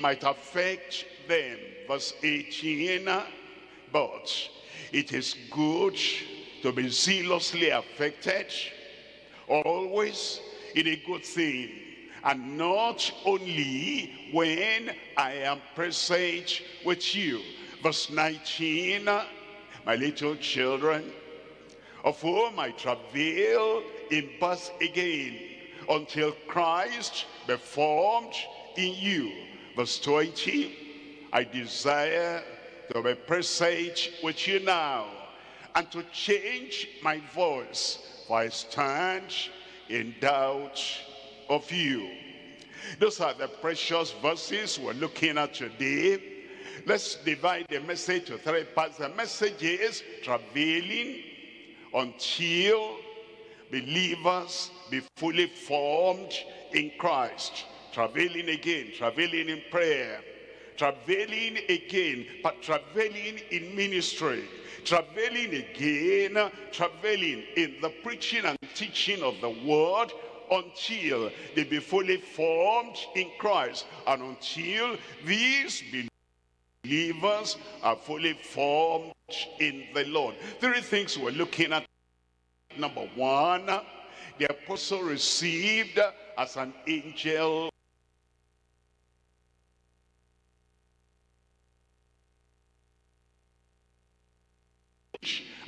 might affect them. Verse 18, but it is good to be zealously affected, always in a good thing, and not only when I am present with you. Verse 19, my little children, of whom I travail in birth again, until Christ be formed in you. Verse 20, I desire to be present with you now, and to change my voice, for I stand in doubt of you. Those are the precious verses we're looking at today. Let's divide the message to three parts. The message is travailing until believers be fully formed in Christ. Travailing again, travailing in prayer, travailing again, but travailing in ministry, travailing again, travailing in the preaching and teaching of the word until they be fully formed in Christ and until these believers are fully formed in the Lord. Three things we're looking at. Number one, the apostle received as an angel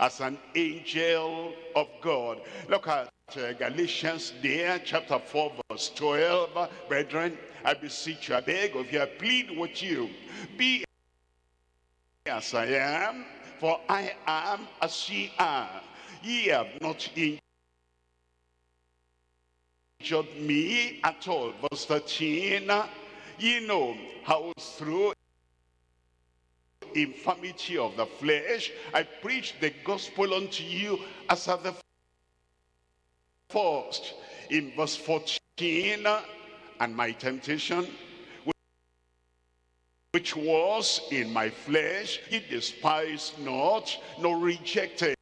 as an angel of God. Look at uh, Galatians there, chapter 4, verse 12. Brethren, I beseech you, I beg of you, I plead with you, be as I am, for I am as ye are. Ye have not injured me at all. Verse 13, ye know how through infirmity of the flesh, I preach the gospel unto you as at the first. In verse 14, and my temptation, which was in my flesh, he despised not, nor rejected,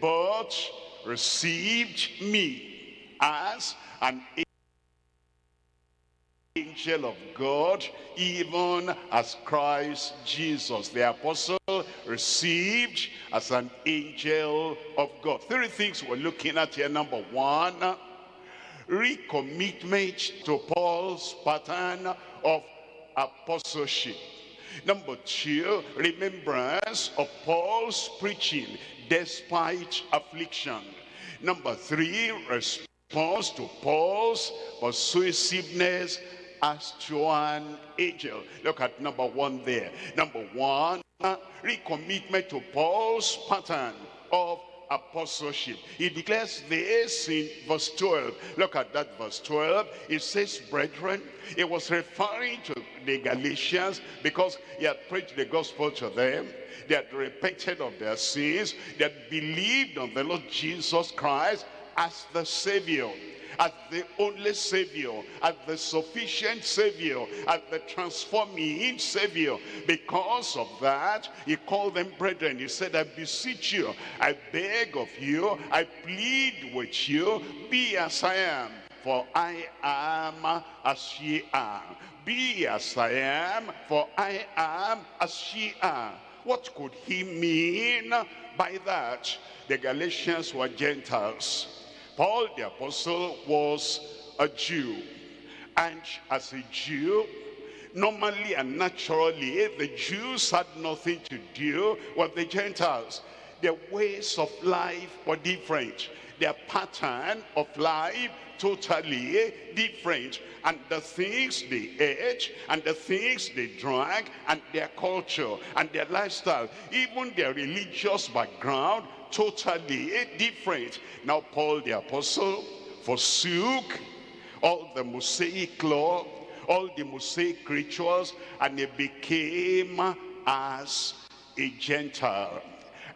but received me as an angel of God, even as Christ Jesus, the apostle, received as an angel of God. Three things we're looking at here. Number one, recommitment to Paul's pattern of apostleship. Number two, remembrance of Paul's preaching despite affliction. Number three, response to Paul's persuasiveness as to an angel. Look at number one there. Number one, recommitment to Paul's pattern of apostleship. He declares this in verse 12. Look at that verse 12. It says, brethren, it was referring to the Galatians because he had preached the gospel to them. They had repented of their sins. They had believed on the Lord Jesus Christ as the Savior as the only Savior, as the sufficient Savior, as the transforming Savior. Because of that, he called them brethren. He said, I beseech you, I beg of you, I plead with you, be as I am, for I am as ye are. Be as I am, for I am as ye are. What could he mean by that? The Galatians were Gentiles. Paul the apostle was a Jew. And as a Jew, normally and naturally, the Jews had nothing to do with the Gentiles. Their ways of life were different. Their pattern of life totally different. And the things they ate, and the things they drank, and their culture, and their lifestyle, even their religious background totally different. Now Paul the apostle forsook all the Mosaic law, all the Mosaic rituals, and he became as a Gentile.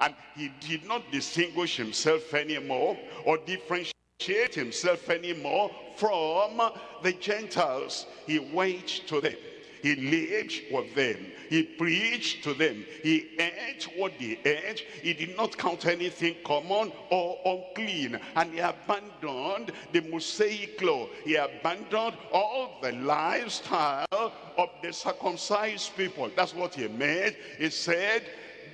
And he did not distinguish himself anymore or differentiate himself anymore from the Gentiles. He went to them. He lived with them. He preached to them. He ate what they ate. He did not count anything common or unclean. And he abandoned the Mosaic law. He abandoned all the lifestyle of the circumcised people. That's what he meant. He said,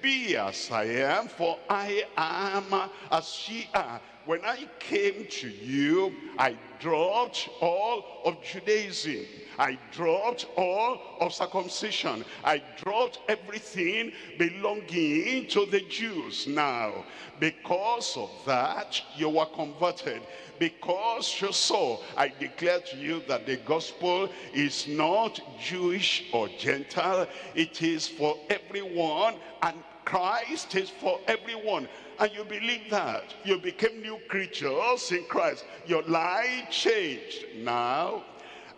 be as I am, for I am as ye are. When I came to you, I dropped all of Judaism. I dropped all of circumcision. I dropped everything belonging to the Jews. Now, because of that, you were converted. Because you saw, I declare to you that the gospel is not Jewish or Gentile. It is for everyone and Christ is for everyone. And you believe that. You became new creatures in Christ. Your life changed. Now,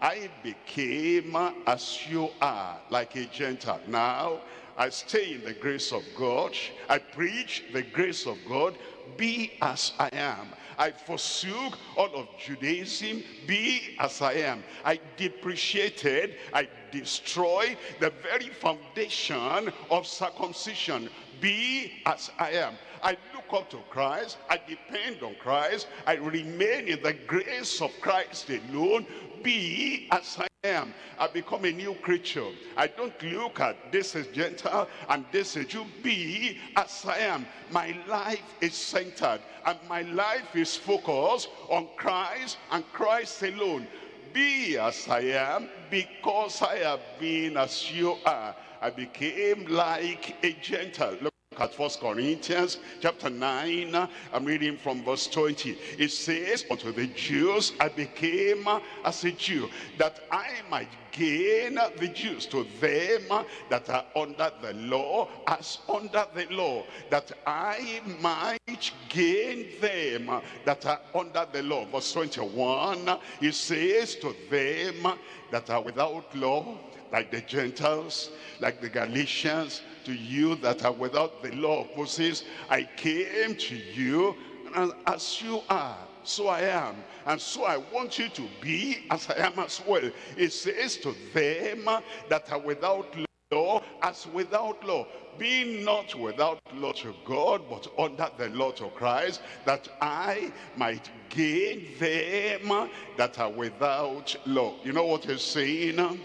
I became as you are, like a Gentile. Now, I stay in the grace of God. I preach the grace of God. Be as I am. I forsook all of Judaism. Be as I am. I depreciated. I destroy the very foundation of circumcision. Be as I am. I to Christ. I depend on Christ. I remain in the grace of Christ alone. Be as I am. I become a new creature. I don't look at this as Gentile and this as Jew. Be as I am. My life is centered and my life is focused on Christ and Christ alone. Be as I am because I have been as you are. I became like a Gentile. Look at First Corinthians chapter 9, I'm reading from verse 20. It says, Unto the Jews I became as a Jew, that I might gain the Jews to them that are under the law as under the law, that I might gain them that are under the law. Verse 21, it says to them that are without law, like the Gentiles, like the Galatians, to you that are without the law of Moses. I came to you and as you are, so I am. And so I want you to be as I am as well. It says to them that are without law, as without law. Be not without law to God, but under the law to Christ, that I might gain them that are without law. You know what he's saying?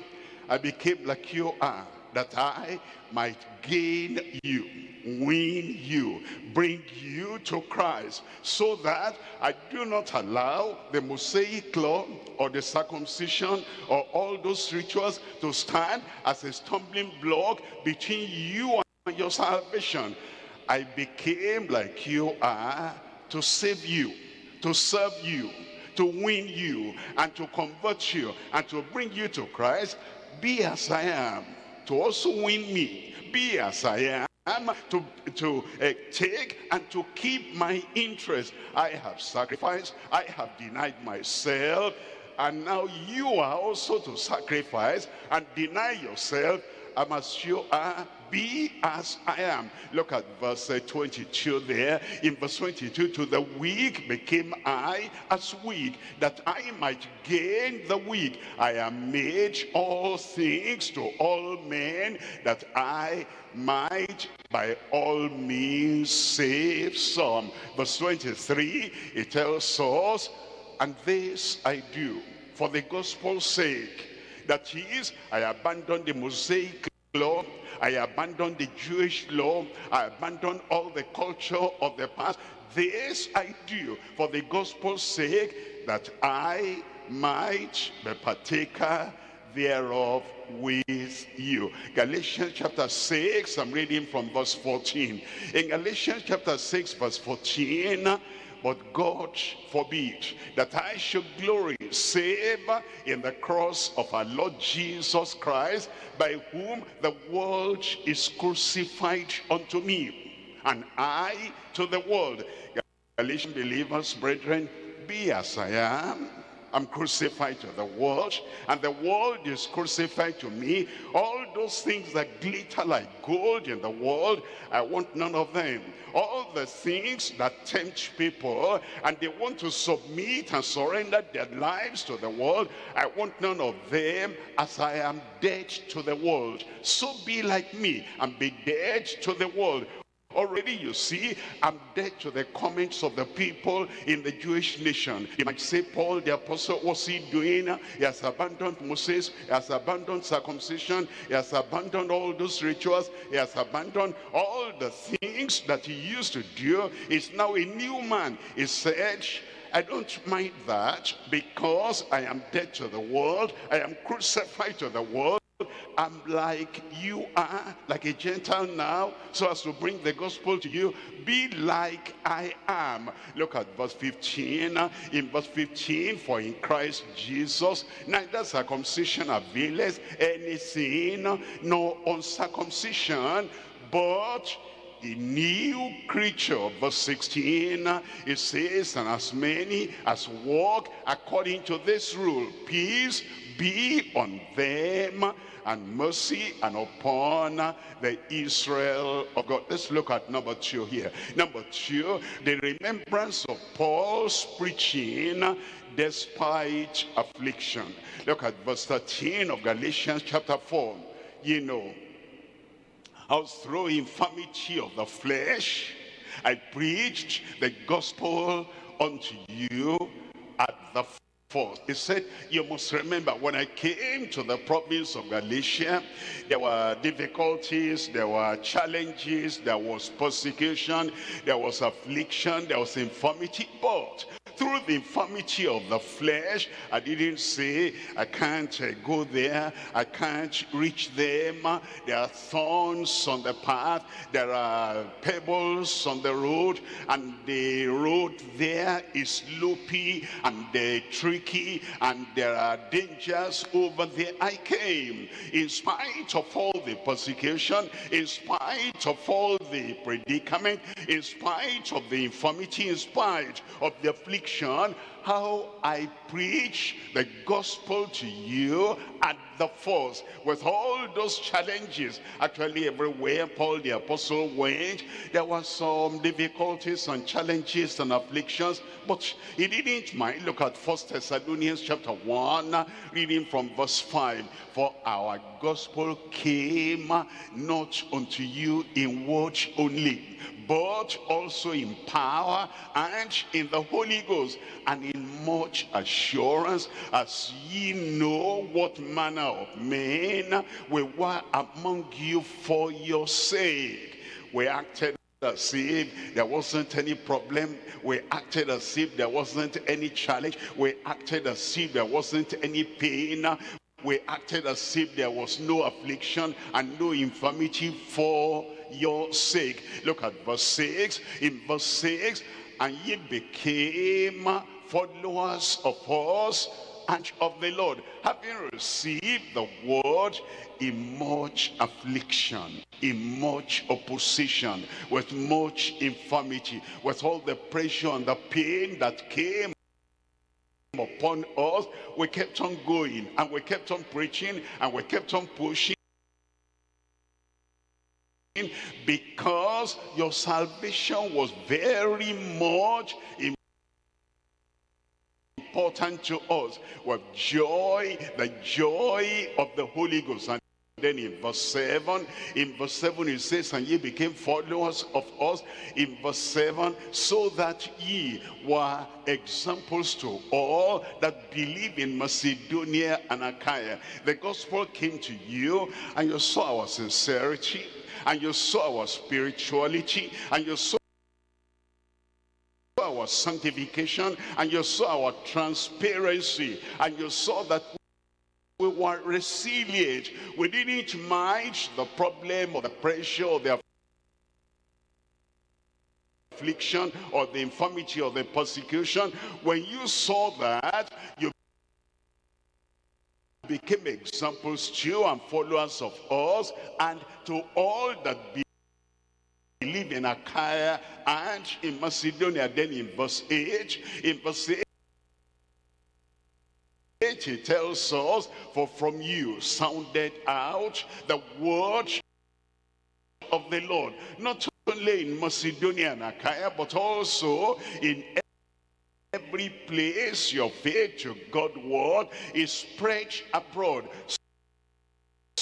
I became like you are that I might gain you, win you, bring you to Christ, so that I do not allow the Mosaic law or the circumcision or all those rituals to stand as a stumbling block between you and your salvation. I became like you are to save you, to serve you, to win you, and to convert you, and to bring you to Christ. Be as I am to also win me. Be as I am to, to uh, take and to keep my interest. I have sacrificed, I have denied myself, and now you are also to sacrifice and deny yourself I'm as you are, be as I am. Look at verse uh, 22 there. In verse 22, to the weak became I as weak, that I might gain the weak. I am made all things to all men, that I might by all means save some. Verse 23, it tells us, and this I do for the gospel's sake that is, I abandoned the Mosaic law, I abandon the Jewish law, I abandon all the culture of the past. This I do for the gospel's sake, that I might be partaker thereof with you. Galatians chapter 6, I'm reading from verse 14. In Galatians chapter 6, verse 14, but God forbid that I should glory save in the cross of our Lord Jesus Christ, by whom the world is crucified unto me, and I to the world. Galatian believers, brethren, be as I am, I'm crucified to the world, and the world is crucified to me. All those things that glitter like gold in the world, I want none of them. All the things that tempt people, and they want to submit and surrender their lives to the world, I want none of them as I am dead to the world. So be like me and be dead to the world. Already you see, I'm dead to the comments of the people in the Jewish nation. You might say, Paul the apostle, what's he doing? He has abandoned Moses, he has abandoned circumcision, he has abandoned all those rituals, he has abandoned all the things that he used to do. He's now a new man. He said, I don't mind that because I am dead to the world. I am crucified to the world. I'm like you are, like a Gentile now, so as to bring the gospel to you. Be like I am. Look at verse 15. In verse 15, for in Christ Jesus, neither circumcision availeth anything, nor uncircumcision, but a new creature. Verse 16, it says, and as many as walk according to this rule, peace be on them and mercy and upon the Israel of God. Let's look at number two here. Number two, the remembrance of Paul's preaching despite affliction. Look at verse 13 of Galatians chapter 4. You know, I was through infirmity of the flesh. I preached the gospel unto you at the He said, you must remember, when I came to the province of Galatia, there were difficulties, there were challenges, there was persecution, there was affliction, there was infirmity, but through the infirmity of the flesh, I didn't say, I can't uh, go there, I can't reach them. There are thorns on the path, there are pebbles on the road, and the road there is loopy and uh, tricky, and there are dangers over there. I came in spite of all the persecution, in spite of all the predicament, in spite of the infirmity, in spite of the affliction how I preach the gospel to you at the first, with all those challenges. Actually, everywhere Paul the apostle went, there were some difficulties and challenges and afflictions, but he didn't mind. Look at First Thessalonians chapter 1, reading from verse 5. For our gospel came not unto you in word only, but also in power and in the Holy Ghost and in much assurance as ye know what manner of men we were among you for your sake. We acted as if there wasn't any problem. We acted as if there wasn't any challenge. We acted as if there wasn't any pain. We acted as if there was no affliction and no infirmity for your sake. Look at verse 6. In verse 6, and ye became followers of us and of the Lord, having received the word in much affliction, in much opposition, with much infirmity, with all the pressure and the pain that came upon us, we kept on going and we kept on preaching and we kept on pushing because your salvation was very much important to us with joy the joy of the Holy Ghost and then in verse 7, in verse 7 it says, And ye became followers of us. In verse 7, so that ye were examples to all that believe in Macedonia and Achaia. The gospel came to you, and you saw our sincerity, and you saw our spirituality, and you saw our sanctification, and you saw our transparency, and you saw that we were resilient. We didn't mind the problem or the pressure or the affliction or the infirmity or the persecution. When you saw that, you became examples to and followers of us and to all that believe in Achaia and in Macedonia. Then in verse 8, in verse 8, he tells us, For from you sounded out the word of the Lord, not only in Macedonia and Achaia, but also in every place your faith to God word is spread abroad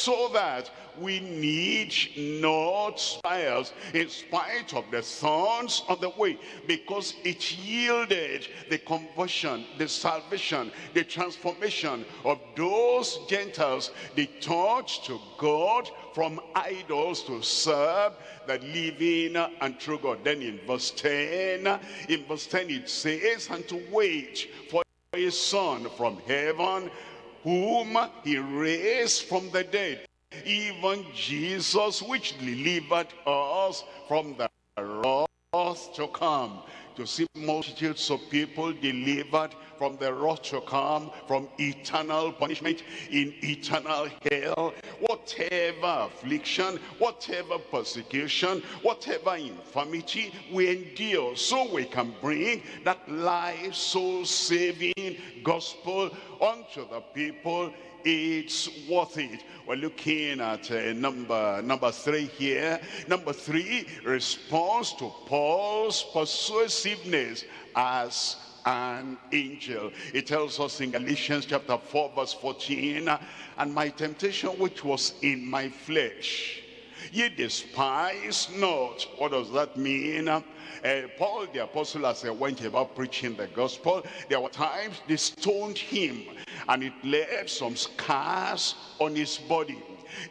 so that we need not trials in spite of the thorns of the way because it yielded the conversion the salvation the transformation of those gentiles they turned to god from idols to serve the living and true god. Then in verse 10 in verse 10 it says and to wait for his son from heaven whom he raised from the dead, even Jesus, which delivered us from the wrath to come. To see multitudes of people delivered from the wrath to come, from eternal punishment in eternal hell. Whatever affliction, whatever persecution, whatever infirmity we endure, so we can bring that life, soul-saving gospel unto the people it's worth it. We're looking at uh, number number three here. Number three, response to Paul's persuasiveness as an angel. It tells us in Galatians chapter 4 verse 14, and my temptation which was in my flesh, ye despise not. What does that mean? Uh, Paul the apostle as he went about preaching the gospel, there were times they stoned him and it left some scars on his body.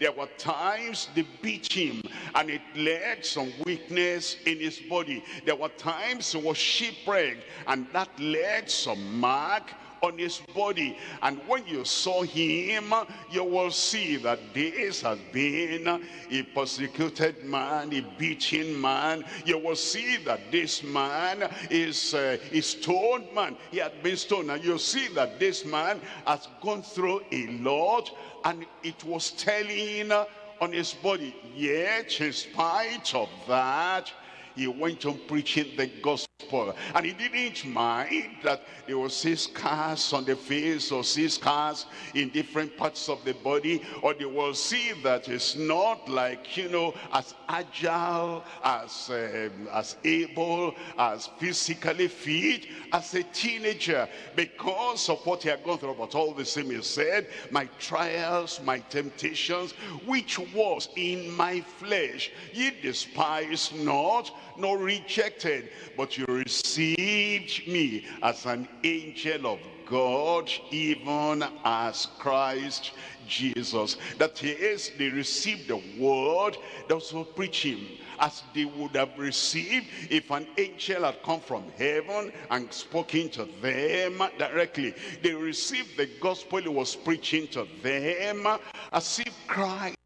There were times they beat him and it led some weakness in his body. There were times he was shipwrecked and that led some mark on his body. And when you saw him, you will see that this has been a persecuted man, a beaten man. You will see that this man is uh, a stoned man. He had been stoned. And you see that this man has gone through a lot and it was telling on his body. Yet, in spite of that, he went on preaching the gospel. And he didn't mind that there was see scars on the face or see scars in different parts of the body. Or they will see that it's not like, you know, as agile, as, um, as able, as physically fit as a teenager. Because of what he had gone through. But all the same he said, my trials, my temptations, which was in my flesh, ye despise not, nor rejected, but you received me as an angel of God, even as Christ Jesus. That is, they received the word that was preaching as they would have received if an angel had come from heaven and spoken to them directly. They received the gospel he was preaching to them as if Christ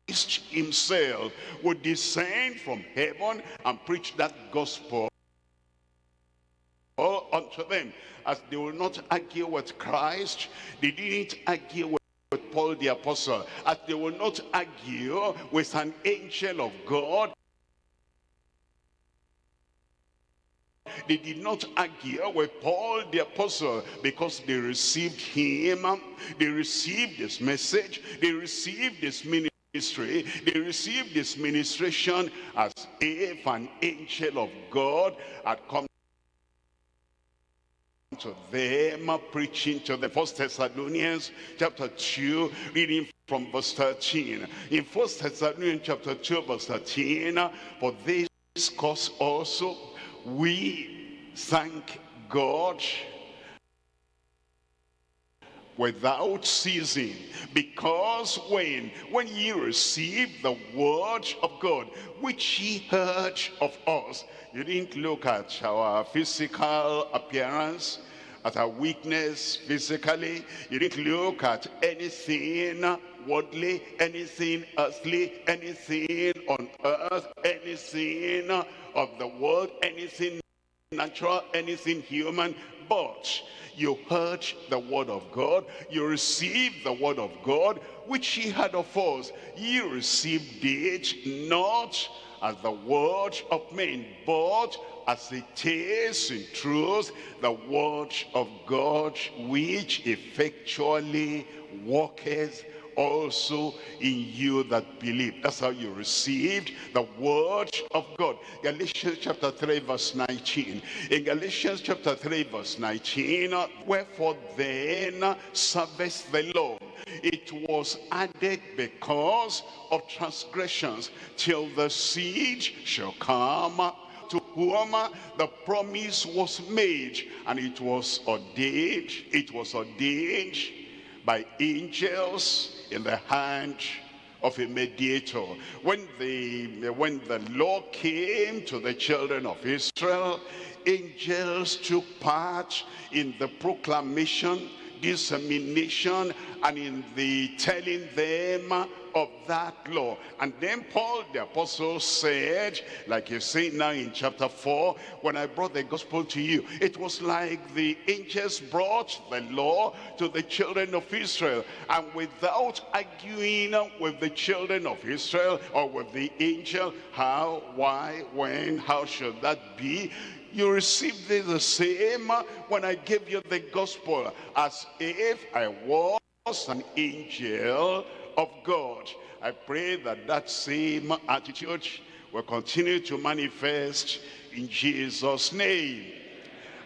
himself would descend from heaven and preach that gospel unto them. As they will not argue with Christ they didn't argue with with Paul the apostle. As they will not argue with an angel of God They did not argue with Paul the apostle because they received him, they received his message, they received his ministry, they received this ministration as if an angel of God had come to them preaching to the first Thessalonians chapter 2 reading from verse 13 in first Thessalonians chapter 2 verse 13 for this cause also we thank God without ceasing. Because when when ye received the word of God which ye heard of us you didn't look at our physical appearance at our weakness physically. You didn't look at anything worldly anything earthly anything on earth anything of the world anything natural anything human but you heard the word of God, you received the word of God, which he had of us. You received it not as the word of men, but as it is in truth the word of God which effectually worketh also in you that believe. That's how you received the word of God. Galatians chapter 3 verse 19. In Galatians chapter 3 verse 19, wherefore then service the Lord. It was added because of transgressions till the seed shall come to whom the promise was made and it was ordained it was ordained by angels in the hand of a mediator. When the, when the law came to the children of Israel, angels took part in the proclamation, dissemination, and in the telling them of that law. And then Paul the apostle said, like you see now in chapter 4, when I brought the gospel to you, it was like the angels brought the law to the children of Israel. And without arguing with the children of Israel or with the angel, how, why, when, how should that be? you received the same when I gave you the gospel as if I was an angel of God. I pray that that same attitude will continue to manifest in Jesus' name.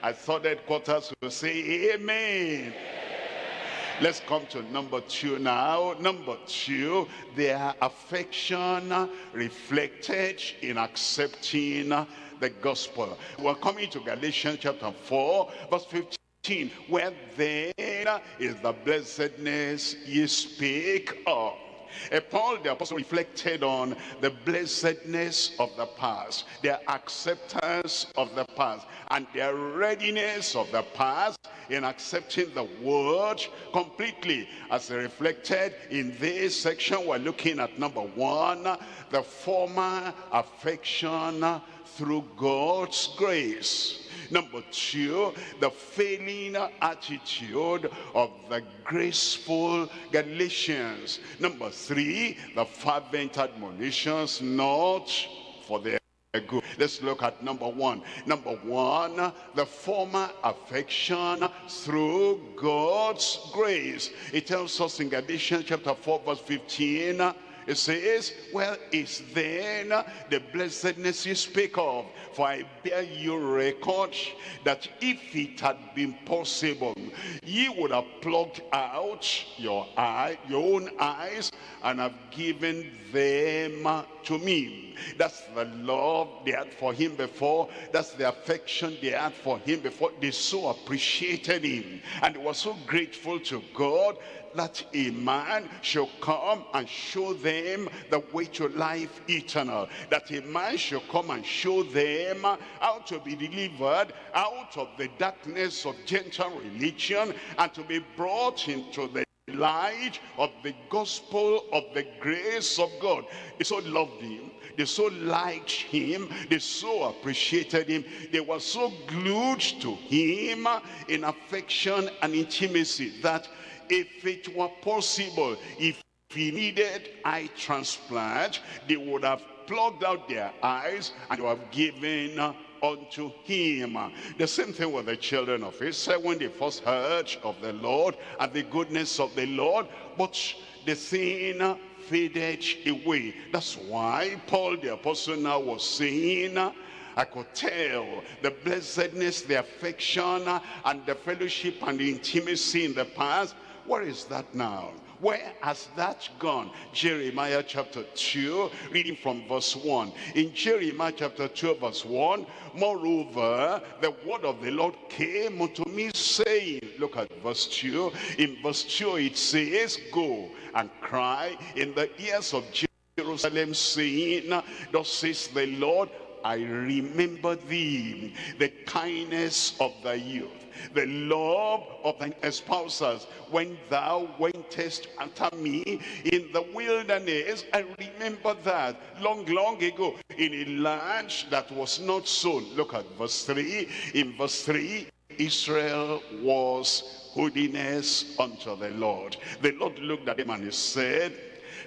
I thought headquarters will say amen. Let's come to number two now. Number two, their affection reflected in accepting the gospel. We're coming to Galatians chapter 4, verse 15, where then is the blessedness ye speak of. Paul the apostle reflected on the blessedness of the past, their acceptance of the past, and their readiness of the past in accepting the word completely. As reflected in this section, we're looking at number one, the former affection through God's grace. Number two, the failing attitude of the graceful Galatians. Number three, the fervent admonitions not for their good. Let's look at number one. Number one, the former affection through God's grace. It tells us in Galatians chapter 4 verse 15, it says, well, is then the blessedness you speak of. For I bear you record that if it had been possible, ye would have plucked out your eye, your own eyes, and have given them to me. That's the love they had for him before. That's the affection they had for him before. They so appreciated him. And they were so grateful to God that a man should come and show them the way to life eternal. That a man should come and show them how to be delivered out of the darkness of Gentile religion and to be brought into the light of the gospel of the grace of God. They so loved him. They so liked him. They so appreciated him. They were so glued to him in affection and intimacy that if it were possible, if he needed eye transplant, they would have plugged out their eyes and would have given unto him. The same thing with the children of Israel when they first heard of the Lord and the goodness of the Lord, but the thing faded away. That's why Paul the apostle now was saying, I could tell the blessedness, the affection, and the fellowship and the intimacy in the past where is that now? Where has that gone? Jeremiah chapter 2, reading from verse 1. In Jeremiah chapter 2, verse 1, Moreover, the word of the Lord came unto me, saying, Look at verse 2. In verse 2 it says, Go and cry in the ears of Jerusalem, saying, Thus says the Lord, I remember thee, the kindness of thy youth the love of thine espousers. When thou wentest after me in the wilderness I remember that long long ago in a land that was not sown. Look at verse 3 in verse 3 Israel was holiness unto the Lord. The Lord looked at him and he said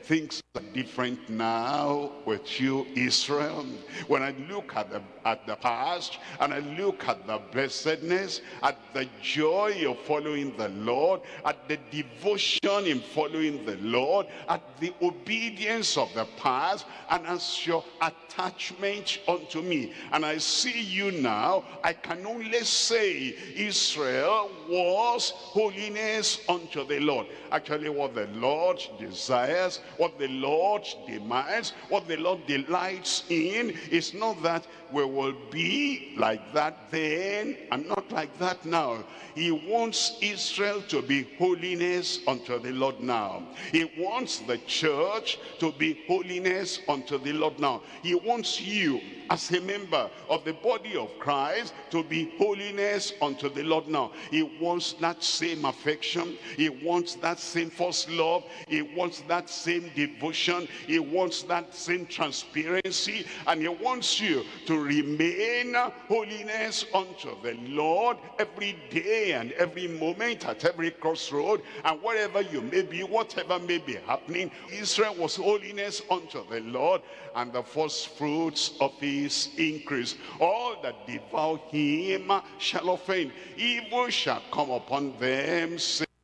Things are different now with you, Israel. When I look at the, at the past and I look at the blessedness, at the joy of following the Lord, at the devotion in following the Lord, at the obedience of the past, and as your attachment unto me. And I see you now, I can only say Israel was holiness unto the Lord. Actually, what the Lord desires, what the Lord demands, what the Lord delights in is not that we will be like that then and not like that now. He wants Israel to be holiness unto the Lord now. He wants the church to be holiness unto the Lord now. He wants you as a member of the body of Christ to be holiness unto the Lord now. He wants that same affection. He wants that same first love. He wants that same devotion. He wants that same transparency. And he wants you to remain holiness unto the Lord every day and every moment at every crossroad and wherever you may be, whatever may be happening. Israel was holiness unto the Lord and the first fruits of his increase. All that devour him shall offend. Evil shall come upon them,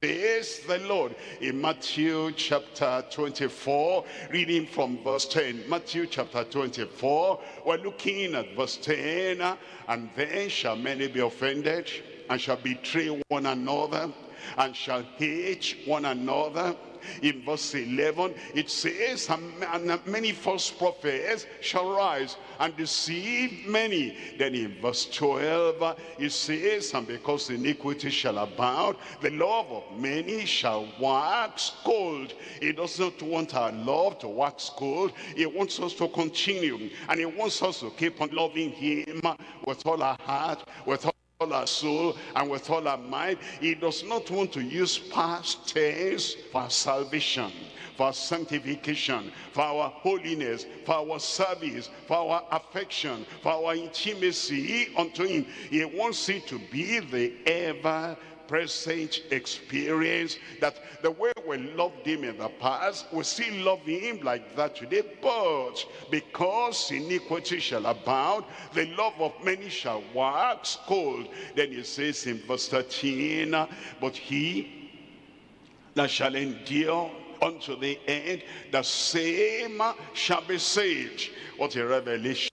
says the Lord. In Matthew chapter 24, reading from verse 10. Matthew chapter 24, we're looking at verse 10. And then shall many be offended, and shall betray one another, and shall hate one another in verse 11 it says and many false prophets shall rise and deceive many? Then in verse 12 it says and because iniquity shall abound the love of many shall wax cold. He does not want our love to wax cold. He wants us to continue and he wants us to keep on loving him with all our heart with all all our soul and with all our mind. He does not want to use past tense for salvation for our sanctification, for our holiness, for our service, for our affection, for our intimacy unto him. He wants it to be the ever present experience that the way we loved him in the past, we still love him like that today. But because iniquity shall abound, the love of many shall wax cold. Then he says in verse 13, but he that shall endure unto the end, the same shall be saved. What a revelation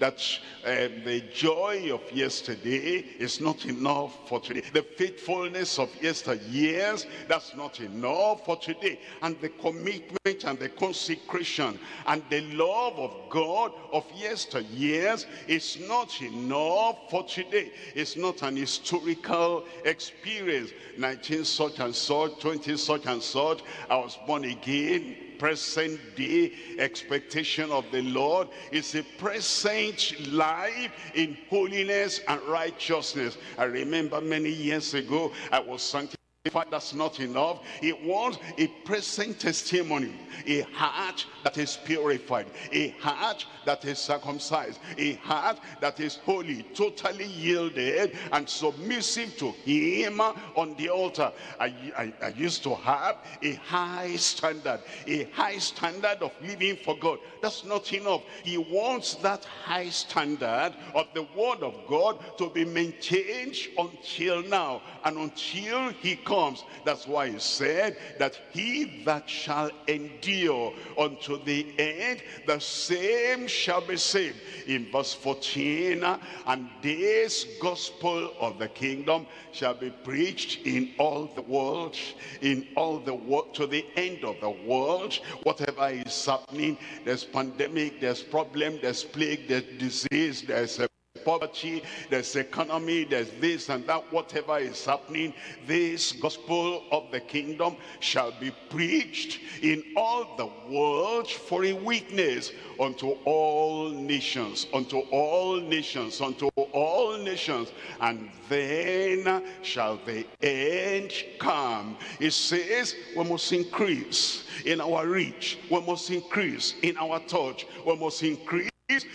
that um, the joy of yesterday is not enough for today. The faithfulness of yesteryears, that's not enough for today. And the commitment and the consecration and the love of God of yesteryears is not enough for today. It's not an historical experience. 19 such and such, 20 such and such, I was born again present day expectation of the Lord is a present life in holiness and righteousness. I remember many years ago, I was sanctified fact, that's not enough. He wants a present testimony, a heart that is purified, a heart that is circumcised, a heart that is holy, totally yielded and submissive to him on the altar. I, I, I used to have a high standard, a high standard of living for God. That's not enough. He wants that high standard of the word of God to be maintained until now and until he comes comes. That's why he said that he that shall endure unto the end, the same shall be saved. In verse 14, and this gospel of the kingdom shall be preached in all the world, in all the world, to the end of the world. Whatever is happening, there's pandemic, there's problem, there's plague, there's disease, there's poverty, there's economy, there's this and that, whatever is happening, this gospel of the kingdom shall be preached in all the world for a witness unto all nations, unto all nations, unto all nations, and then shall the end come. It says we must increase in our reach, we must increase in our touch, we must increase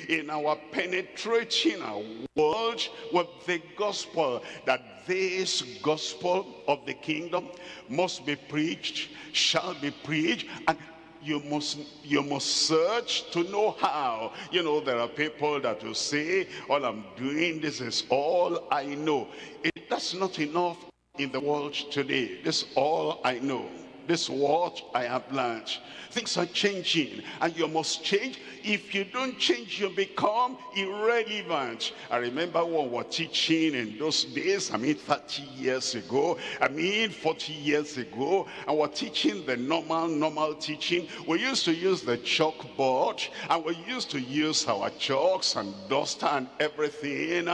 in our penetrating our world with the gospel that this gospel of the kingdom must be preached shall be preached and you must you must search to know how. You know there are people that will say all i'm doing this is all i know. It, that's not enough in the world today. This is all i know this what I have learned. Things are changing and you must change. If you don't change, you become irrelevant. I remember when we were teaching in those days, I mean 30 years ago, I mean 40 years ago, and we're teaching the normal, normal teaching. We used to use the chalkboard and we used to use our chalks and duster and everything.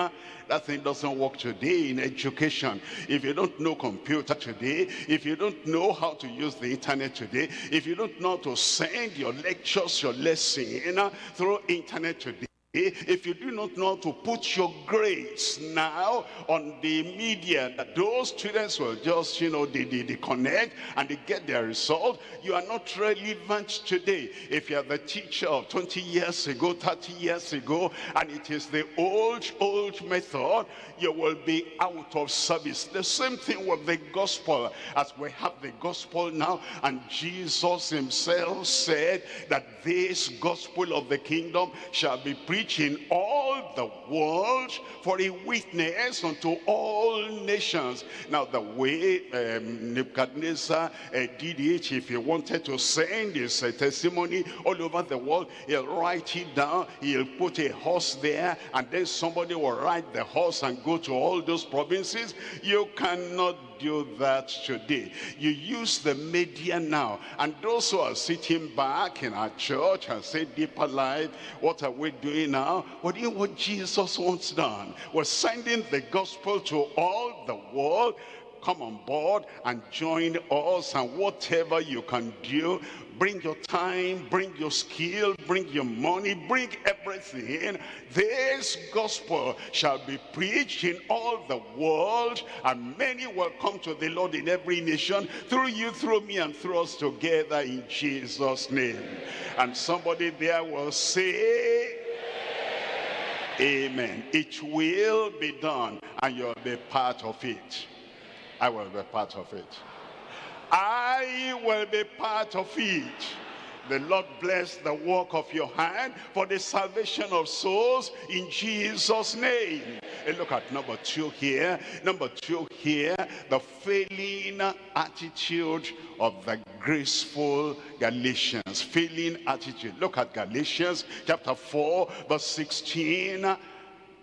That thing doesn't work today in education. If you don't know computer today, if you don't know how to use the internet today, if you don't know how to send your lectures, your lesson you know, through internet today, Eh, if you do not know to put your grades now on the media that those students will just you know they, they, they connect and they get their result you are not relevant today. If you are the teacher of 20 years ago 30 years ago and it is the old old method you will be out of service. The same thing with the gospel. As we have the gospel now and jesus himself said that this gospel of the kingdom shall be preached in all the world for a witness unto all nations. Now the way um, Nebuchadnezzar uh, did it, if he wanted to send his uh, testimony all over the world, he'll write it down, he'll put a horse there, and then somebody will ride the horse and go to all those provinces. You cannot do that today. You use the media now. And those who are sitting back in our church and say, deeper life, what are we doing now? We're doing what Jesus wants done. We're sending the gospel to all the world come on board and join us and whatever you can do. Bring your time bring your skill bring your money bring everything. This gospel shall be preached in all the world and many will come to the lord in every nation through you through me and through us together in jesus name. And somebody there will say amen. It will be done and you'll be part of it I will be part of it. I will be part of it. The Lord bless the work of your hand for the salvation of souls in Jesus' name. And look at number two here. Number two here, the failing attitude of the graceful Galatians. Failing attitude. Look at Galatians chapter 4, verse 16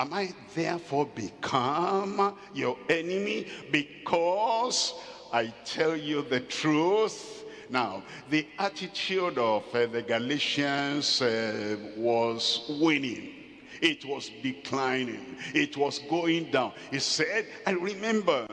Am I therefore become your enemy because I tell you the truth? Now, the attitude of uh, the Galatians uh, was winning. It was declining. It was going down. He said, I remember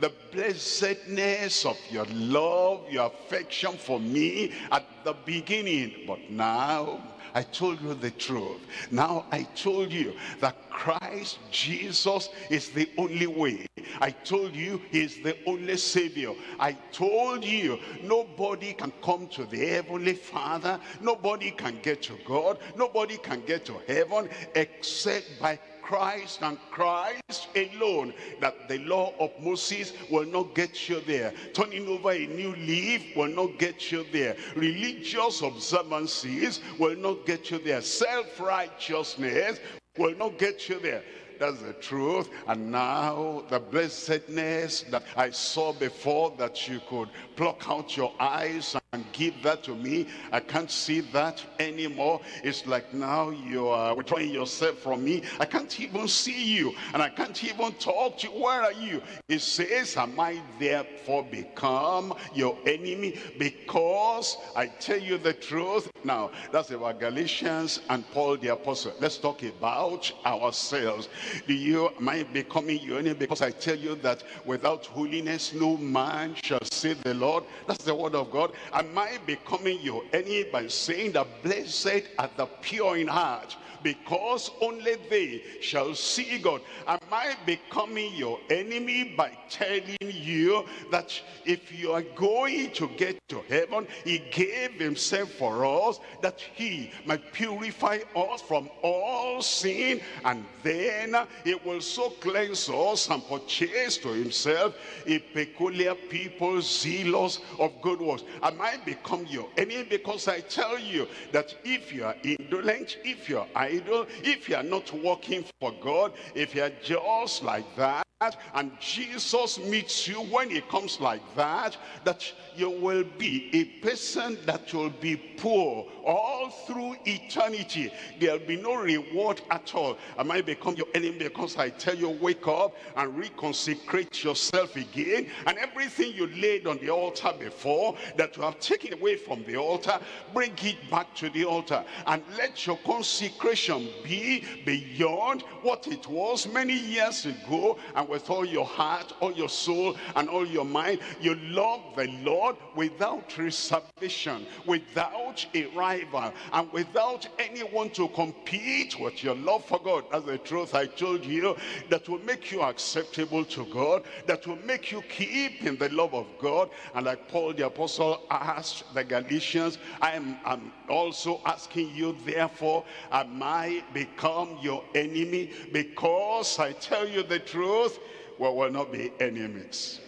the blessedness of your love, your affection for me at the beginning. But now I told you the truth. Now I told you that Christ Jesus is the only way. I told you he's the only savior. I told you nobody can come to the heavenly father. Nobody can get to God. Nobody can get to heaven except by Christ and Christ alone that the law of Moses will not get you there. Turning over a new leaf will not get you there. Religious observances will not get you there. Self-righteousness will not get you there. That's the truth. And now the blessedness that I saw before that you could pluck out your eyes and give that to me. I can't see that anymore. It's like now you are withdrawing yourself from me. I can't even see you and I can't even talk to you. Where are you? It says, am I therefore become your enemy because I tell you the truth? Now, that's about Galatians and Paul the apostle. Let's talk about ourselves. Do you, I becoming your enemy because I tell you that without holiness no man shall see the? Lord. That's the word of God. Am I becoming your enemy by saying that blessed are the pure in heart? Because only they shall see God. Am I becoming your enemy by telling you that if you are going to get to heaven, he gave himself for us that he might purify us from all sin and then he will so cleanse us and purchase to himself a peculiar people zealous of good works. Am I become your enemy because I tell you that if you are indolent, if you are if you are not working for God, if you are just like that, and Jesus meets you when he comes like that, that you will be a person that will be poor all through eternity. There'll be no reward at all. I might become your enemy because I tell you, wake up and reconsecrate yourself again. And everything you laid on the altar before that you have taken away from the altar, bring it back to the altar. And let your consecration be beyond what it was many years ago. And with all your heart, all your soul, and all your mind, you love the Lord without reservation, without a rival, and without anyone to compete with your love for God. That's the truth I told you that will make you acceptable to God, that will make you keep in the love of God. And like Paul the apostle asked the Galatians, I am I'm also asking you, therefore, am I become your enemy? Because I tell you the truth, we will not be enemies.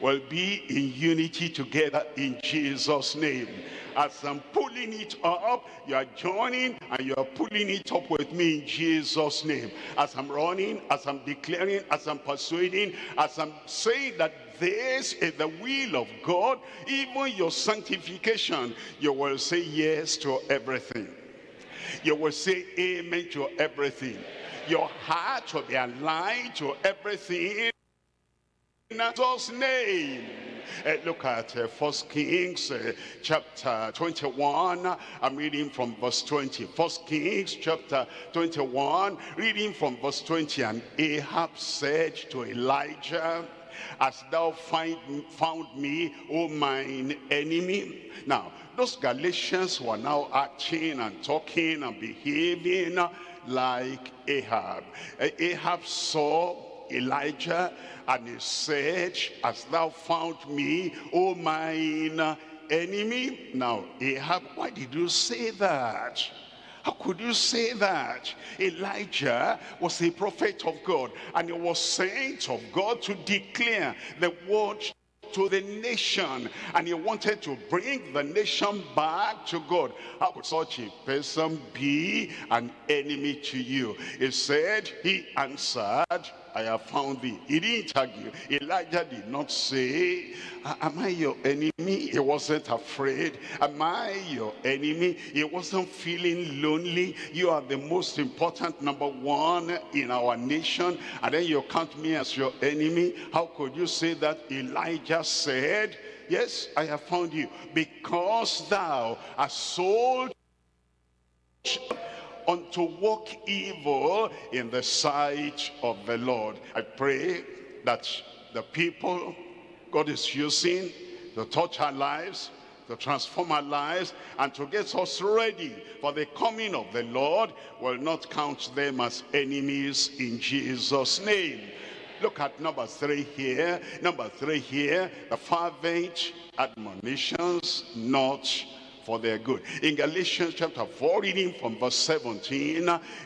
We'll be in unity together in Jesus' name. As I'm pulling it up, you are joining and you are pulling it up with me in Jesus' name. As I'm running, as I'm declaring, as I'm persuading, as I'm saying that this is the will of God, even your sanctification, you will say yes to everything. You will say amen to everything. Your heart will be aligned to everything in Jesus' name. Uh, look at uh, First Kings uh, chapter 21. I'm reading from verse 20. First Kings chapter 21, reading from verse 20. And Ahab said to Elijah, As thou find, found me, O mine enemy. Now, those Galatians were now acting and talking and behaving like Ahab. Uh, Ahab saw Elijah and he said, As thou found me, O mine enemy. Now, Ahab, why did you say that? How could you say that? Elijah was a prophet of God and he was sent of God to declare the word to the nation and he wanted to bring the nation back to God. How could such a person be an enemy to you? He said, he answered, I have found thee. He didn't argue. Elijah did not say, am I your enemy? He wasn't afraid. Am I your enemy? He wasn't feeling lonely. You are the most important number one in our nation. And then you count me as your enemy. How could you say that? Elijah said, yes, I have found you. Because thou hast sold unto walk evil in the sight of the Lord. I pray that the people God is using to touch our lives, to transform our lives, and to get us ready for the coming of the Lord will not count them as enemies in Jesus' name. Look at number three here. Number three here, the fervent admonitions not for their good. In Galatians chapter 4, reading from verse 17,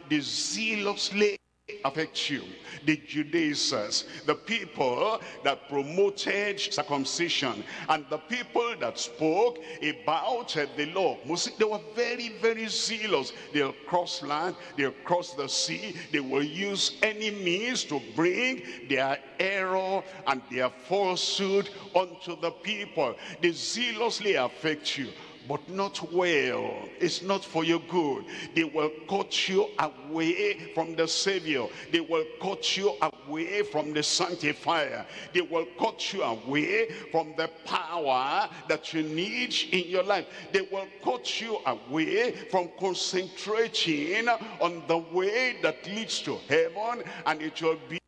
the zealously affect you. The Judaizers, the people that promoted circumcision, and the people that spoke about the law. they were very, very zealous. They'll cross land, they'll cross the sea, they will use any means to bring their error and their falsehood onto the people. They zealously affect you but not well. It's not for your good. They will cut you away from the Savior. They will cut you away from the Sanctifier. They will cut you away from the power that you need in your life. They will cut you away from concentrating on the way that leads to heaven and it will be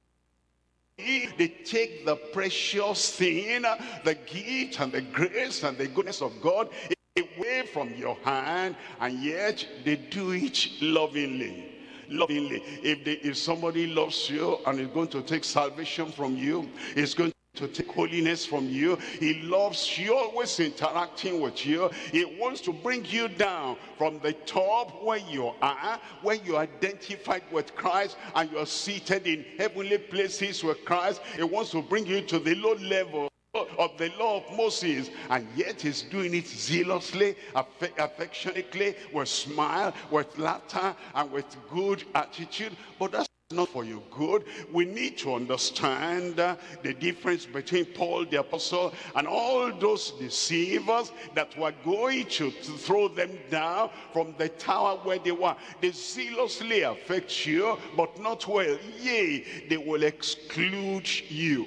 they take the precious thing, the gift and the grace and the goodness of God away from your hand and yet they do it lovingly lovingly. If, they, if somebody loves you and is going to take salvation from you, is going to take holiness from you. He loves you, always interacting with you. He wants to bring you down from the top where you are, where you identified with Christ and you're seated in heavenly places with Christ. He wants to bring you to the low level of the law of Moses and yet he's doing it zealously aff affectionately with smile with laughter and with good attitude but that's not for your good. We need to understand uh, the difference between Paul the apostle and all those deceivers that were going to, to throw them down from the tower where they were. They zealously affect you, but not well. Yea, they will exclude you.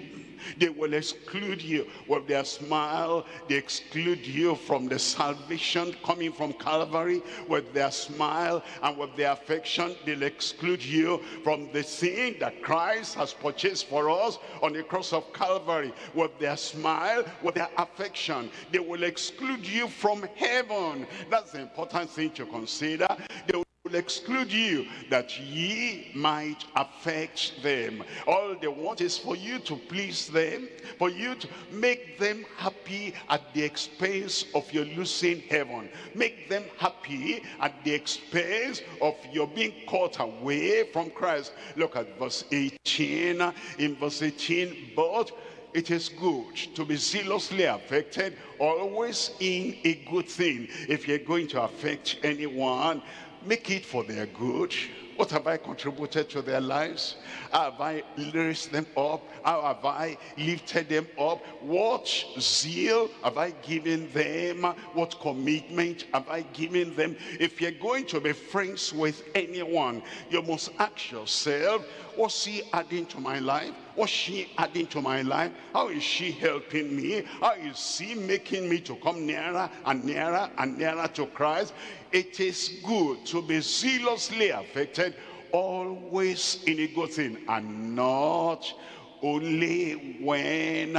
They will exclude you with their smile. They exclude you from the salvation coming from Calvary with their smile and with their affection. They'll exclude you from the sin that Christ has purchased for us on the cross of Calvary with their smile, with their affection. They will exclude you from heaven. That's the important thing to consider. They will exclude you that ye might affect them. All they want is for you to please them, for you to make them happy at the expense of your losing heaven. Make them happy at the expense of your being caught away from Christ. Look at verse 18. In verse 18, but it is good to be zealously affected always in a good thing if you're going to affect anyone make it for their good. What have I contributed to their lives? Have I raised them up? How have I lifted them up? What zeal have I given them? What commitment have I given them? If you're going to be friends with anyone, you must ask yourself, what's he adding to my life? What's she adding to my life? How is she helping me? How is she making me to come nearer and nearer and nearer to Christ? It is good to be zealously affected always in a good thing and not only when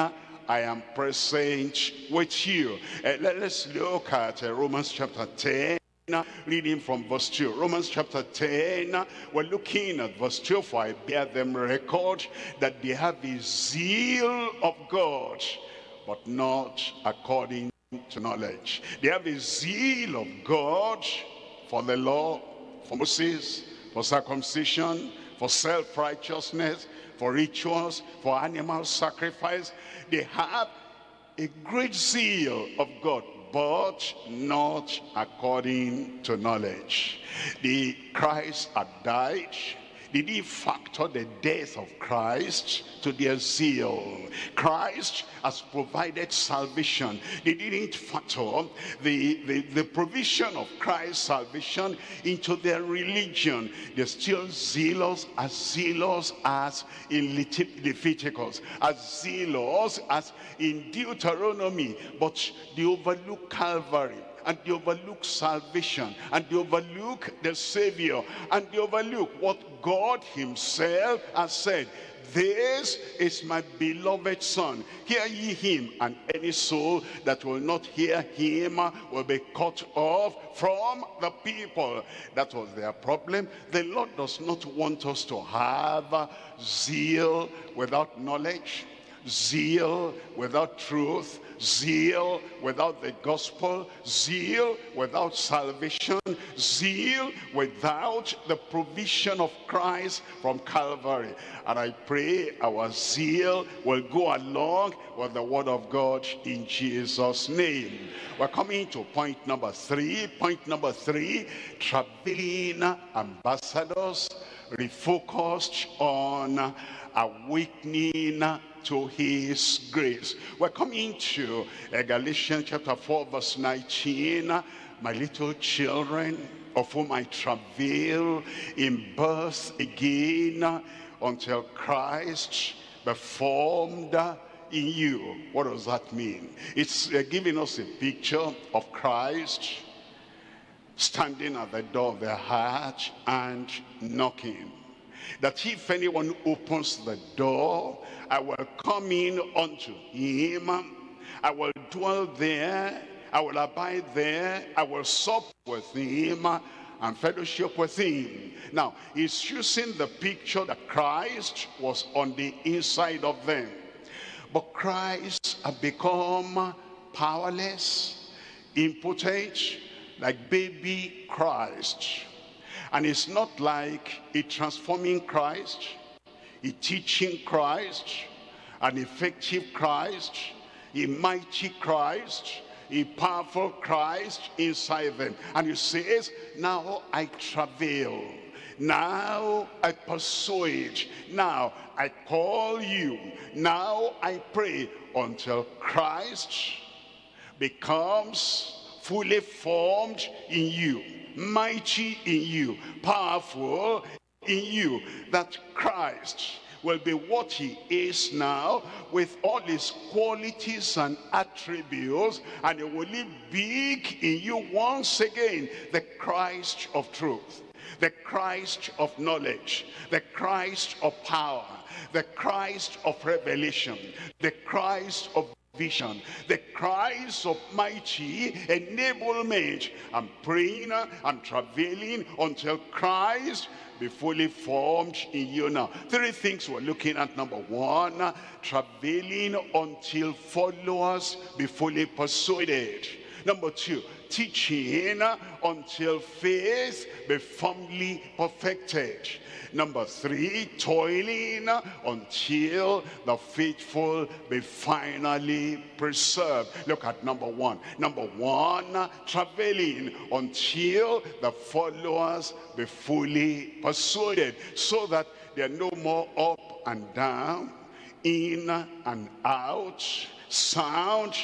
I am present with you. Uh, let, us look at uh, Romans chapter 10 reading from verse 2 romans chapter 10 we're looking at verse 2 for i bear them record that they have the zeal of god but not according to knowledge. They have the zeal of god for the law for moses for circumcision for self-righteousness for rituals for animal sacrifice. They have a great zeal of god but not according to knowledge. The Christ had died. Did he factor the death of Christ to their zeal? Christ has provided salvation. They didn't factor the, the, the provision of Christ's salvation into their religion. They're still zealous, as zealous as in Leviticus, as zealous as in Deuteronomy, but they overlook Calvary and they overlook salvation. And they overlook the savior. And they overlook what god himself has said. This is my beloved son. Hear ye him and any soul that will not hear him will be cut off from the people. That was their problem. The lord does not want us to have zeal without knowledge zeal without truth zeal without the gospel, zeal without salvation, zeal without the provision of Christ from Calvary. And I pray our zeal will go along with the word of God in Jesus' name. We're coming to point number three. Point number three, traveling ambassadors refocused on awakening to his grace. We're coming to uh, Galatians chapter 4 verse 19. My little children of whom I travail in birth again until Christ be formed in you. What does that mean? It's uh, giving us a picture of Christ standing at the door of the heart and knocking that if anyone opens the door, I will come in unto him, I will dwell there, I will abide there, I will sup with him, and fellowship with him. Now, he's using the picture that Christ was on the inside of them. But Christ had become powerless, impotent, like baby Christ. And it's not like a transforming Christ, a teaching Christ, an effective Christ, a mighty Christ, a powerful Christ inside them. And he says, now I travail. Now I persuade. Now I call you. Now I pray until Christ becomes fully formed in you, mighty in you, powerful in you, that Christ will be what he is now with all his qualities and attributes and he will live big in you once again the Christ of truth the Christ of knowledge the Christ of power the Christ of revelation the Christ of vision the Christ of mighty enablement I'm praying I'm travailing until Christ be fully formed in you now. Three things we're looking at. Number one, travailing until followers be fully persuaded. Number two, teaching until faith be firmly perfected. Number three, toiling until the faithful be finally preserved. Look at number one. Number one, traveling until the followers be fully persuaded so that there are no more up and down, in and out, sound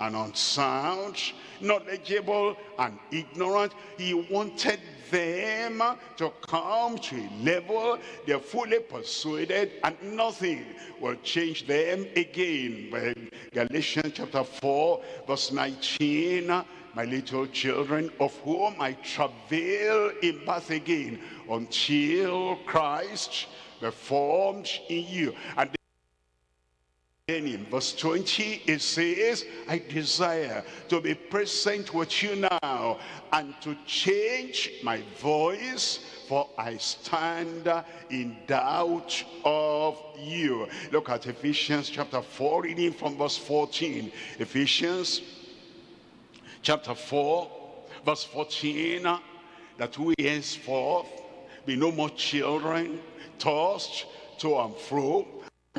and unsound, knowledgeable and ignorant. He wanted them to come to a level they're fully persuaded and nothing will change them again. But Galatians chapter 4 verse 19 my little children of whom I travail in birth again until Christ be formed in you. And in verse 20 it says, I desire to be present with you now and to change my voice for I stand in doubt of you. Look at Ephesians chapter 4 reading from verse 14. Ephesians chapter 4 verse 14 that we henceforth be no more children tossed to and fro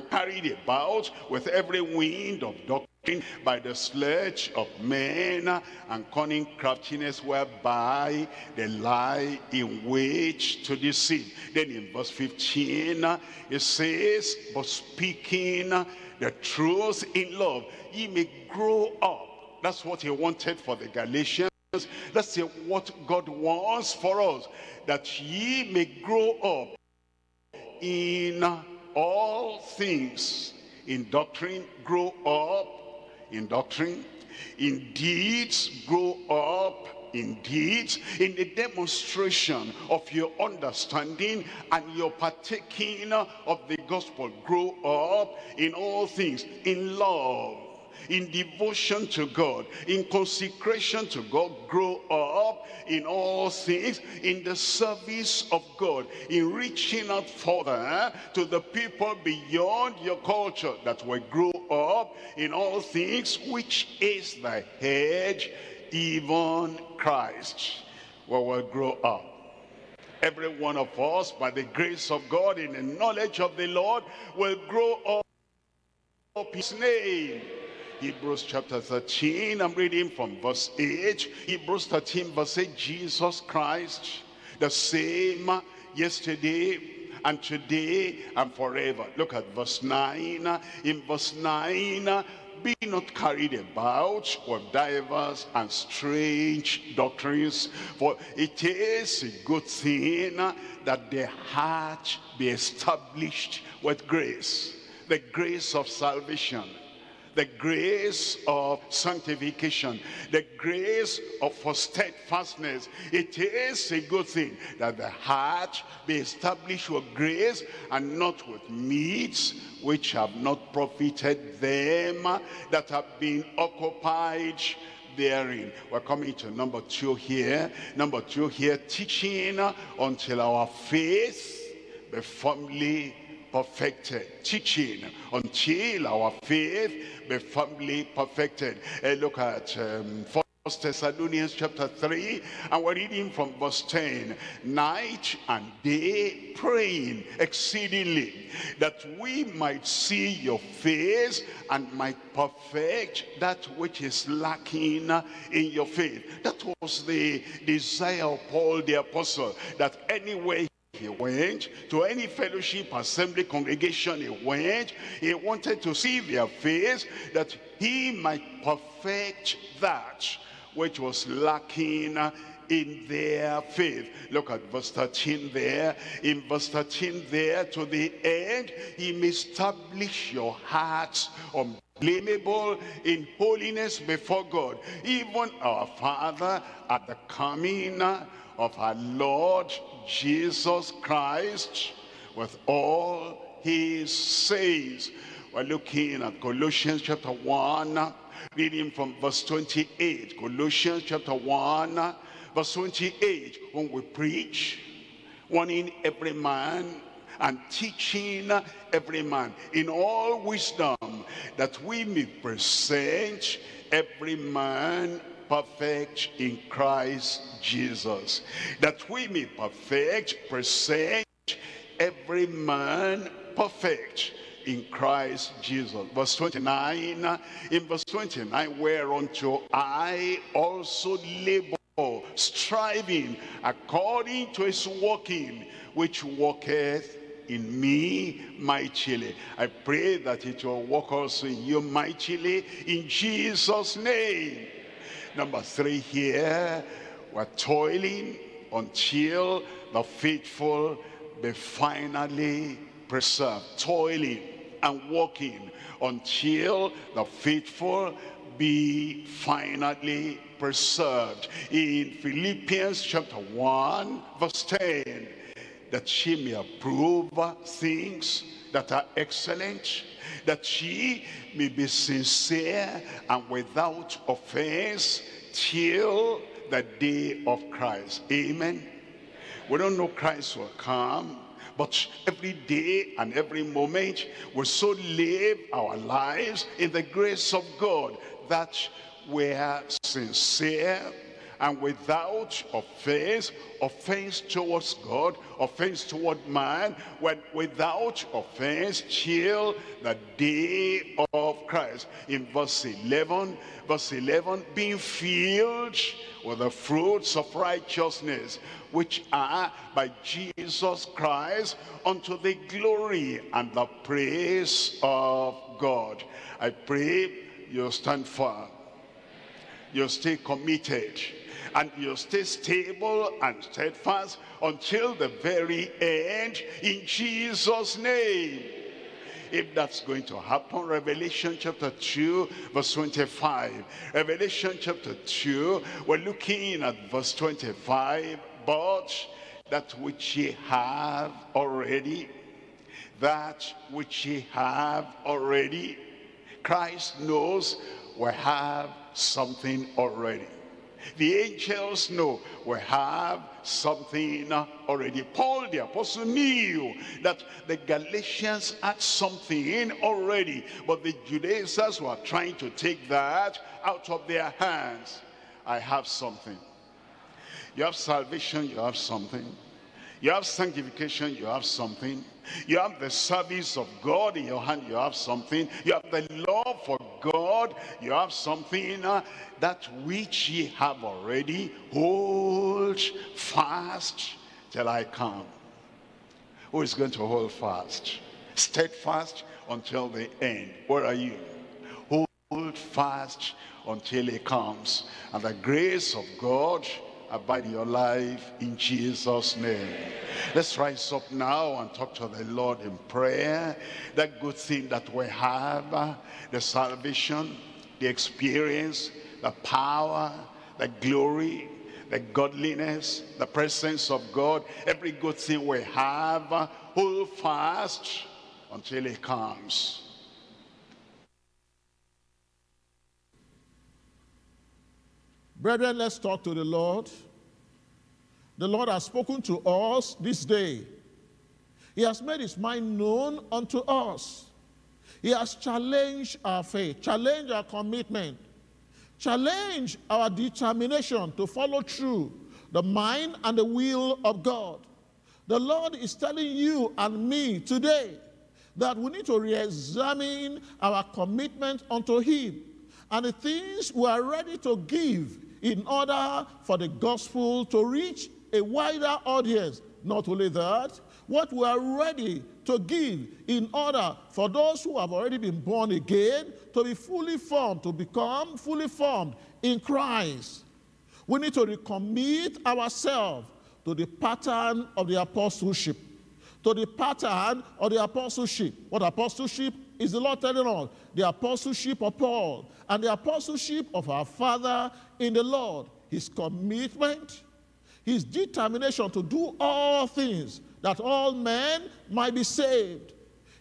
carried about with every wind of doctrine by the sledge of men and cunning craftiness whereby they lie in wait to deceive. Then in verse 15 it says, but speaking the truth in love, ye may grow up. That's what he wanted for the Galatians. That's what God wants for us, that ye may grow up in all things in doctrine grow up in doctrine in deeds grow up in deeds in the demonstration of your understanding and your partaking of the gospel grow up in all things in love in devotion to God, in consecration to God, grow up in all things, in the service of God, in reaching out further eh, to the people beyond your culture that will grow up in all things, which is the head, even Christ, will will grow up. Every one of us by the grace of God in the knowledge of the Lord will grow up his name Hebrews chapter 13, I'm reading from verse 8. Hebrews 13 verse 8, Jesus Christ, the same yesterday and today and forever. Look at verse 9. In verse 9, be not carried about with divers and strange doctrines, for it is a good thing that the heart be established with grace, the grace of salvation the grace of sanctification, the grace of for steadfastness. It is a good thing that the heart be established with grace and not with meats which have not profited them that have been occupied therein. We're coming to number two here. Number two here, teaching until our faith be firmly perfected. Teaching until our faith be firmly perfected. Uh, look at um, Thessalonians chapter 3 and we're reading from verse 10 night and day praying exceedingly that we might see your face and might perfect that which is lacking in your faith that was the desire of Paul the apostle that anywhere he went to any fellowship assembly congregation he went he wanted to see their face that he might perfect that which was lacking in their faith. Look at verse 13 there. In verse 13 there to the end, he may establish your hearts unblameable in holiness before God. Even our Father at the coming of our Lord Jesus Christ with all he says. We're looking at Colossians chapter 1 Reading from verse 28, Colossians chapter 1, verse 28. When we preach, warning every man and teaching every man in all wisdom, that we may present every man perfect in Christ Jesus. That we may perfect, present every man perfect in Christ Jesus. Verse 29, in verse 29, whereunto I also labor, striving according to his working, which worketh in me mightily. I pray that it will work also in you mightily in Jesus' name. Number three here, we're toiling until the faithful be finally preserved. Toiling and walking until the faithful be finally preserved. In Philippians chapter 1 verse 10, that she may approve things that are excellent, that she may be sincere and without offense till the day of Christ. Amen. We don't know Christ will come but every day and every moment, we so live our lives in the grace of God that we're sincere and without offense, offense towards God, offense toward man, when without offense till the day of Christ. In verse 11, verse 11, being filled with the fruits of righteousness, which are by Jesus Christ unto the glory and the praise of God. I pray you stand firm. You stay committed and you stay stable and steadfast until the very end in Jesus name. If that's going to happen revelation chapter 2 verse 25 revelation chapter 2 we're looking at verse 25 but that which ye have already that which ye have already christ knows we have something already the angels know we have something already. Paul the apostle knew that the Galatians had something already, but the Judaizers were trying to take that out of their hands. I have something. You have salvation, you have something. You have sanctification, you have something. You have the service of God in your hand, you have something. You have the love for God, you have something. Uh, that which ye have already, hold fast till I come. Who is going to hold fast? Steadfast until the end. Where are you? Hold fast until he comes. And the grace of God abide in your life in Jesus' name. Let's rise up now and talk to the Lord in prayer. That good thing that we have, the salvation, the experience, the power, the glory, the godliness, the presence of God, every good thing we have, hold fast until he comes. Brethren, let's talk to the Lord. The Lord has spoken to us this day. He has made his mind known unto us. He has challenged our faith, challenged our commitment, challenged our determination to follow through the mind and the will of God. The Lord is telling you and me today that we need to re examine our commitment unto Him and the things we are ready to give in order for the gospel to reach a wider audience. Not only that, what we are ready to give in order for those who have already been born again to be fully formed, to become fully formed in Christ. We need to recommit ourselves to the pattern of the apostleship. To the pattern of the apostleship. What apostleship is the Lord telling us? The apostleship of Paul and the apostleship of our Father in the Lord. His commitment, his determination to do all things that all men might be saved.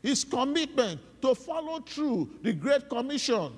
His commitment to follow through the Great Commission,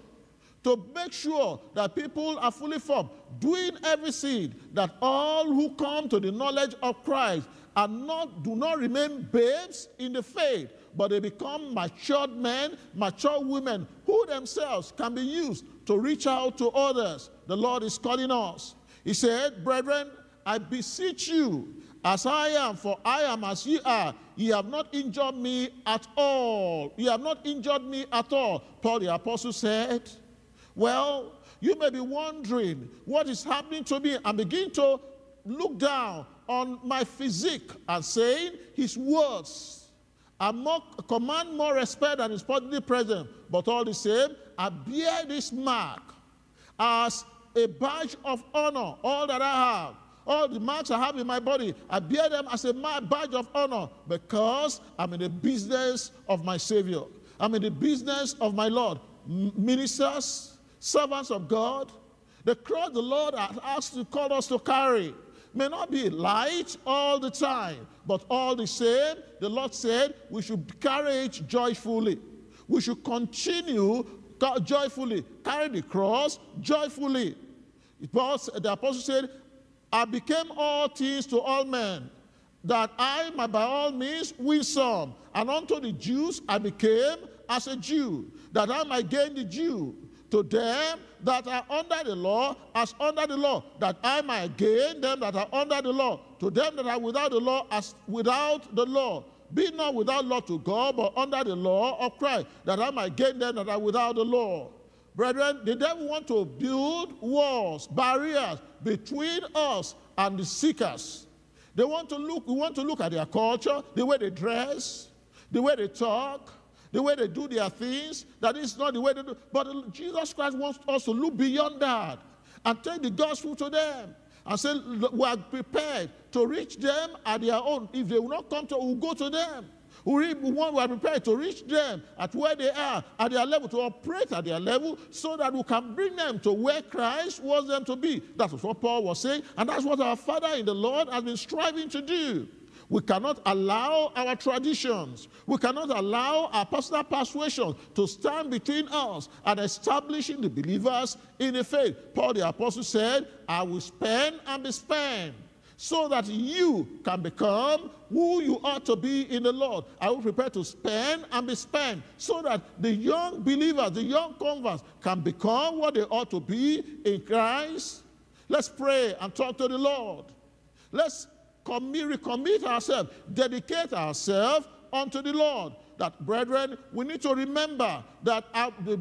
to make sure that people are fully formed, doing everything that all who come to the knowledge of Christ are not, do not remain babes in the faith, but they become matured men, mature women who themselves can be used to reach out to others. The Lord is calling us. He said, Brethren, I beseech you, as I am, for I am as ye are. Ye have not injured me at all. Ye have not injured me at all. Paul the Apostle said, Well, you may be wondering what is happening to me and begin to look down on my physique and saying his words more, command more respect than his bodily presence. But all the same, I bear this mark as a badge of honor, all that I have all the marks I have in my body, I bear them as a badge of honor because I'm in the business of my Savior. I'm in the business of my Lord. Ministers, servants of God, the cross the Lord has asked to call us to carry may not be light all the time, but all the same, the Lord said we should carry it joyfully. We should continue joyfully, carry the cross joyfully. It was, The apostle said, I became all things to all men, that I might by all means win some. And unto the Jews I became as a Jew, that I might gain the Jew. To them that are under the law, as under the law, that I might gain them that are under the law. To them that are without the law, as without the law. Be not without law to God, but under the law of Christ, that I might gain them that are without the law. Brethren, the devil want to build walls, barriers between us and the seekers. They want to look, we want to look at their culture, the way they dress, the way they talk, the way they do their things. That is not the way they do. But Jesus Christ wants us to look beyond that and take the gospel to them and say, we are prepared to reach them at their own. If they will not come to, we'll go to them. We are prepared to reach them at where they are, at their level, to operate at their level, so that we can bring them to where Christ wants them to be. That's what Paul was saying, and that's what our Father in the Lord has been striving to do. We cannot allow our traditions, we cannot allow our personal persuasion to stand between us and establishing the believers in the faith. Paul the Apostle said, I will spend and be spent so that you can become who you ought to be in the Lord. I will prepare to spend and be spent so that the young believers, the young converts, can become what they ought to be in Christ. Let's pray and talk to the Lord. Let's commit, recommit ourselves, dedicate ourselves unto the Lord. That, brethren, we need to remember that our, the,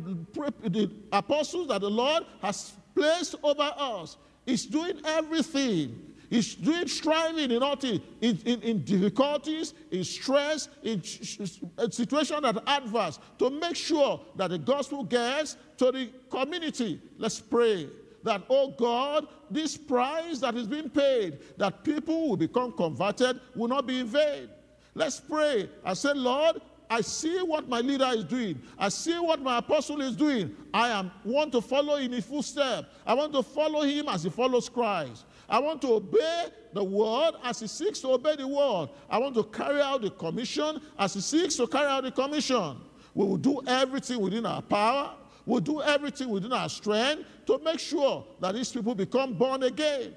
the apostles that the Lord has placed over us is doing everything He's doing striving in all things, in, in, in, difficulties, in stress, in situations that are adverse, to make sure that the gospel gets to the community. Let's pray that, oh God, this price that is being paid, that people will become converted, will not be in vain. Let's pray I say, Lord, I see what my leader is doing. I see what my apostle is doing. I am want to follow in his footsteps. I want to follow him as he follows Christ. I want to obey the word as he seeks to obey the word. I want to carry out the commission as he seeks to carry out the commission. We will do everything within our power, We'll do everything within our strength to make sure that these people become born again.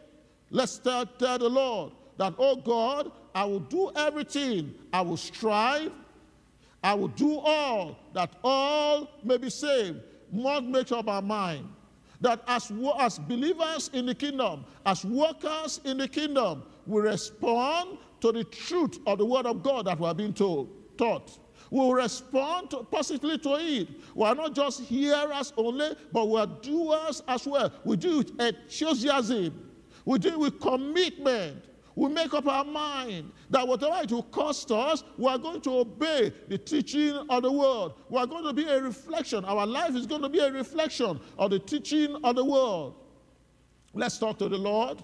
Let's tell, tell the Lord that, oh God, I will do everything. I will strive. I will do all that all may be saved. Must make up our mind that as, as believers in the kingdom, as workers in the kingdom, we respond to the truth of the word of God that we are being told, taught. We will respond to, positively to it. We are not just hearers only, but we are doers as well. We do it with enthusiasm. We do it with commitment. We make up our mind that whatever it will cost us, we are going to obey the teaching of the world. We are going to be a reflection. Our life is going to be a reflection of the teaching of the world. Let's talk to the Lord.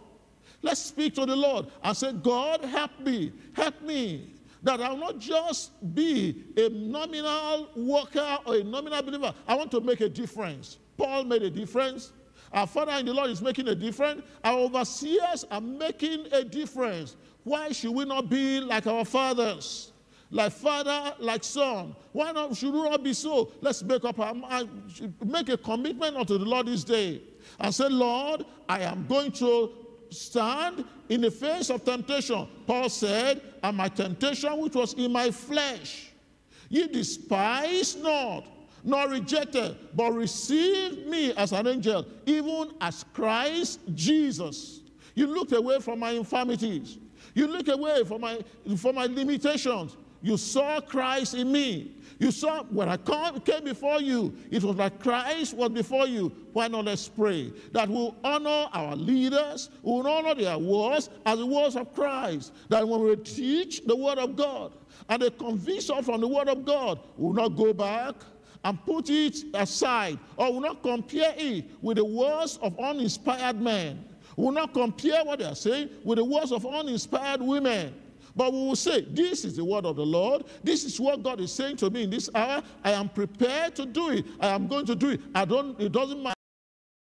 Let's speak to the Lord and say, God, help me, help me, that I will not just be a nominal worker or a nominal believer. I want to make a difference. Paul made a difference. Our Father in the Lord is making a difference. Our overseers are making a difference. Why should we not be like our fathers? Like father, like son. Why not should we not be so? Let's make up our make a commitment unto the Lord this day and say, Lord, I am going to stand in the face of temptation. Paul said, and my temptation which was in my flesh. Ye despise not, nor rejected, but received me as an angel, even as Christ Jesus. You looked away from my infirmities. You look away from my, from my limitations. You saw Christ in me. You saw when I came before you, it was like Christ was before you. Why not let's pray that we'll honor our leaders, we'll honor their words as the words of Christ. That when we teach the word of God and they convince us from the word of God, we'll not go back and put it aside or will not compare it with the words of uninspired men. Will not compare what they are saying with the words of uninspired women. But we will say, This is the word of the Lord. This is what God is saying to me in this hour. I am prepared to do it. I am going to do it. I don't, it doesn't matter